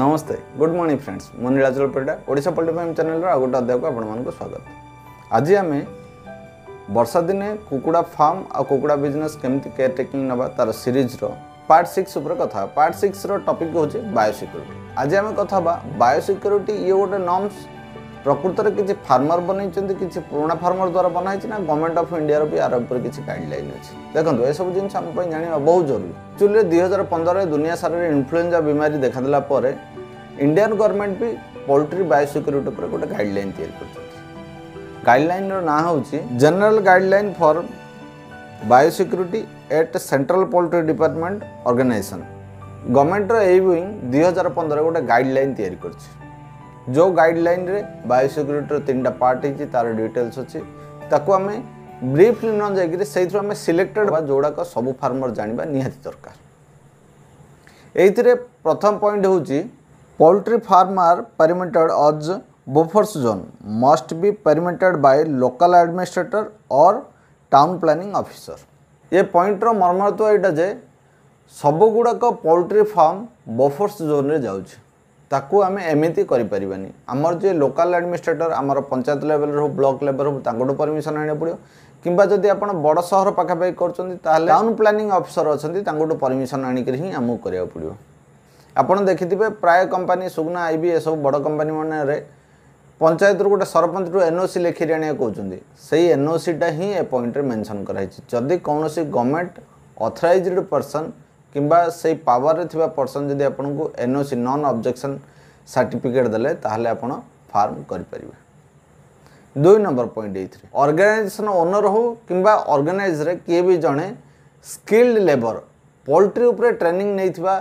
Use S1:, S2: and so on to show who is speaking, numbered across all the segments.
S1: ନମସ୍ତେ good morning friends ମୁଁ ନୀଳାଚଳ ପରିଡ଼ା ଓଡ଼ିଶା ପଲ୍ଟିଫାର୍ମ ଚ୍ୟାନେଲ୍ର ଆଉ ଗୋଟେ ଅଧ୍ୟାୟକୁ ଆପଣମାନଙ୍କୁ ସ୍ୱାଗତ ଆଜି ଆମେ ବର୍ଷା ଦିନେ କୁକୁଡ଼ା ଫାର୍ମ ଆଉ କୁକୁଡ଼ା ବିଜନେସ୍ କେମିତି କେୟାର ଟେକିଂ ନେବା ତା'ର ସିରିଜ୍ର ପାର୍ଟ ସିକ୍ସ ଉପରେ କଥା ହେବା ପାର୍ଟ ସିକ୍ସର ଟପିକ୍ ହେଉଛି ବାୟୋସିକ୍ୟୁରିଟି ଆଜି ଆମେ କଥା ହେବା ବାୟୋସିକ୍ୟୁରିଟି ଇଏ ଗୋଟେ ନର୍ମସ୍ প্রকৃতরে কিছু ফার্মর বনাইছেন কিছু পুরোনা ফার্মর দ্বারা বনা হয়েছে না গভর্নমেন্ট অফ ইন্ডিয়ার বি আর উপরে কিছু গাইডলাইন আছে দেখুন এসব জিনিস আমি জাঁয়া বহু জরুরি চুলে দুই হাজার পনেরের দুনিয়া সারের ইনফ্লুয়েঞ্জা বিমারি দেখা দেওয়া পরে ইন্ডিয়ান গভর্নমেন্ট বি পোল্ট্রি বায়োসিকুরিটি উপরে গোটে গাইডলাইন তৈরি করছেন গাইডলাইনর না হচ্ছে general guideline for biosecurity at central poultry department organisation গভর্নমেন্টর এই উইং দুই হাজার পনেরে গোটে গাইডলাইন তৈরি করছে ଯେଉଁ ଗାଇଡ଼ଲାଇନ୍ରେ ବାୟୋସିକ୍ୟୁରିଟିର ତିନିଟା ପାର୍ଟ ହେଇଛି ତାର ଡିଟେଲ୍ସ ଅଛି ତାକୁ ଆମେ ବ୍ରିଫଲି ନ ଯାଇକିରି ସେଇଥିରୁ ଆମେ ସିଲେକ୍ଟେଡ୍ ବା ଯେଉଁଗୁଡ଼ାକ ସବୁ ଫାର୍ମର ଜାଣିବା ନିହାତି ଦରକାର ଏଇଥିରେ ପ୍ରଥମ ପଏଣ୍ଟ ହେଉଛି poultry farm are perimetered as buffers zone must be perimetered by local administrator or town planning officer ଏ ପଏଣ୍ଟର ମର୍ମତ୍ଵ ଏଇଟା ଯେ ସବୁଗୁଡ଼ାକ ପୋଲ୍ଟ୍ରି ଫାର୍ମ ବଫର୍ସ ଜୋନ୍ରେ ଯାଉଛି ତାକୁ ଆମେ ଏମିତି କରିପାରିବାନି ଆମର ଯେ ଲୋକାଲ୍ ଆଡ଼ମିନିଷ୍ଟ୍ରେଟର ଆମର ପଞ୍ଚାୟତ ଲେଭେଲରେ ହଉ ବ୍ଲକ୍ ଲେଭେଲ ହଉ ତାଙ୍କଠୁ ପରମିସନ୍ ଆଣିବାକୁ ପଡ଼ିବ କିମ୍ବା ଯଦି ଆପଣ ବଡ଼ ସହର ପାଖାପାଖି କରୁଛନ୍ତି ତାହେଲେ ଟାଉନ୍ ପ୍ଲାନିଂ ଅଫିସର ଅଛନ୍ତି ତାଙ୍କଠୁ ପରମିସନ୍ ଆଣିକରି ହିଁ ଆମକୁ କରିବାକୁ ପଡ଼ିବ ଆପଣ ଦେଖିଥିବେ ପ୍ରାୟ କମ୍ପାନୀ ସୁଗୁନା ଆଇବି ଏସବୁ ବଡ଼ କମ୍ପାନୀମାନରେ ପଞ୍ଚାୟତରୁ ଗୋଟେ ସରପଞ୍ଚରୁ ଏନ୍ଓସି ଲେଖିକି ଆଣିବାକୁ କହୁଛନ୍ତି ସେଇ ଏନ୍ଓସିଟା ହିଁ ଏ ପଏଣ୍ଟରେ ମେନସନ୍ କରାହେଇଛି ଯଦି କୌଣସି ଗଭର୍ଣ୍ଣମେଣ୍ଟ ଅଥରାଇଜ୍ଡ ପର୍ସନ୍ কিংবা সেই পাওয়ারে থাকা পর্সন যদি আপনার এনওসি নন অবজেকশন সার্টিফিকেট দেলে তাহলে আপনার ফার্ম করে দুই নম্বর পয়েন্ট এইথরে অর্গানাইজেসন ওনর হো কিংবা অর্গানাইজরে কিয়ে বি জনে স্কিলড লেবর পোল্ট্রি উপরে ট্রেনিং নেইথিবা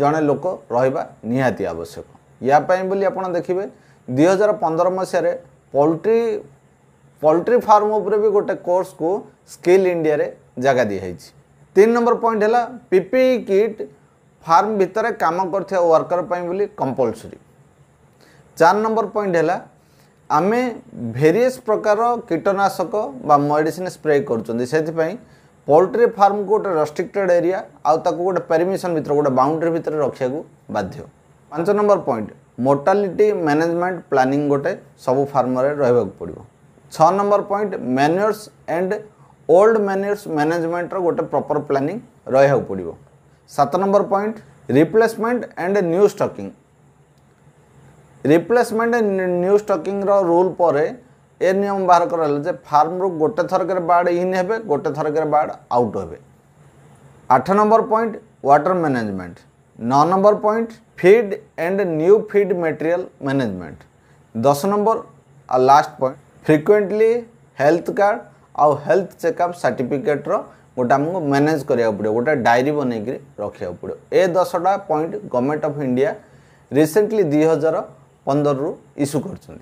S1: জনে লোক রহবা নিহতি আবশ্যক বলে আপনার দেখবে দুই হাজার পনেরো মসিয়ারে পোল্ট্রি পোল্ট্রি ফার্ম উপরে বি গোটে কোর্স কু স্কিল ইন্ডিয়া জায়গা দিয়া तीन नंबर पॉइंट है पीपीई किट फार्म भितर कम कर वर्कर बोली कंपलसरी चार नंबर पॉइंट है आम भेरीयस प्रकार कीटनाशक मेडिसीन स्प्रे कर पोल्ट्री फार्म को गोटे रेस्ट्रिक्टेड एरिया आगे गोटे परमिशन भितर गोटे बाउंड्री भितर रखा बाध्य पांच number point mortality management planning गोटे सब फार्मे रहा पड़ो छ number point manures and old manage ମ୍ୟାନେଜମେଣ୍ଟର ଗୋଟେ ପ୍ରପର ପ୍ଲାନିଂ ରହିବାକୁ ପଡ଼ିବ ସାତ number point replacement and new stocking replacement new ଷ୍ଟକିଂର rule ପରେ ଏ ନିୟମ ବାହାର କରାଗଲା ଯେ ଫାର୍ମରୁ ଗୋଟେ ଥରକରେ ବାର୍ଡ଼ ଇନ୍ ହେବେ ଗୋଟେ ଥରକରେ ବାର୍ଡ଼ ଆଉଟ୍ ହେବେ ଆଠ ନମ୍ବର ପଏଣ୍ଟ ୱାଟର ମ୍ୟାନେଜମେଣ୍ଟ ନଅ number point feed and new feed material management ଦଶ ନମ୍ବର ଆଉ last point frequently health card আউ হেলথ চেকআপ সার্টিফিকেটর গোটা আমি ম্যানেজ করা পড়ে গোটা ডায়েরি বনাইকি রক্ষা পড়ে এ দশটা point government of India recently দুই হাজার পনেরু ইস্যু করছেন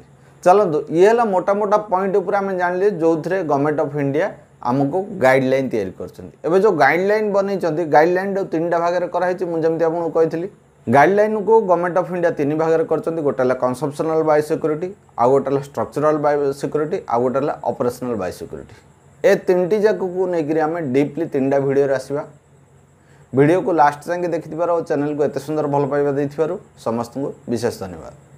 S1: চলতু ইয়ে হল মোটা মোটা পয়েন্ট উপরে আমি জাঁলে যে গভর্নমেন্ট অফ ইন্ডিয়া ଆମକୁ ଗାଇଡ଼ଲାଇନ୍ ତିଆରି କରିଛନ୍ତି ଏବେ ଯେଉଁ ଗାଇଡ଼ଲାଇନ୍ ବନେଇଛନ୍ତି ଗାଇଡ଼ଲାଇନ୍ ତିନିଟା ଭାଗରେ କରାହେଇଛି ମୁଁ ଯେମିତି ଆପଣଙ୍କୁ କହିଥିଲି ଗାଇଡ଼ଲାଇନ୍ କୁ ଗଭର୍ଣ୍ଣମେଣ୍ଟ ଅଫ୍ ଇଣ୍ଡିଆ ତିନି ଭାଗରେ କରିଛନ୍ତି ଗୋଟେ ହେଲା କନସେପ୍ସନାଲ୍ ବାୟୋ ସିକ୍ୟୁରିଟି ଆଉ ଗୋଟେ ହେଲା ଷ୍ଟ୍ରକ୍ଚରାଲ୍ ବାୟୋ ସିକ୍ୟୁରିଟି ଆଉ ଗୋଟେ ହେଲା ଅପରେସନାଲ୍ ବାୟୋ ସିକ୍ୟୁରିଟି ଏ ତିନିଟି ଯାକକୁ ନେଇକରି ଆମେ ଡିପ୍ଲି ତିନିଟା ଭିଡ଼ିଓରେ ଆସିବା ଭିଡ଼ିଓକୁ ଲାଷ୍ଟ ଯାକେ ଦେଖିଥିବାରୁ ଆଉ ଚ୍ୟାନେଲକୁ ଏତେ ସୁନ୍ଦର ଭଲ ପାଇବା ଦେଇଥିବାରୁ ସମସ୍ତଙ୍କୁ ବିଶେଷ ଧନ୍ୟବାଦ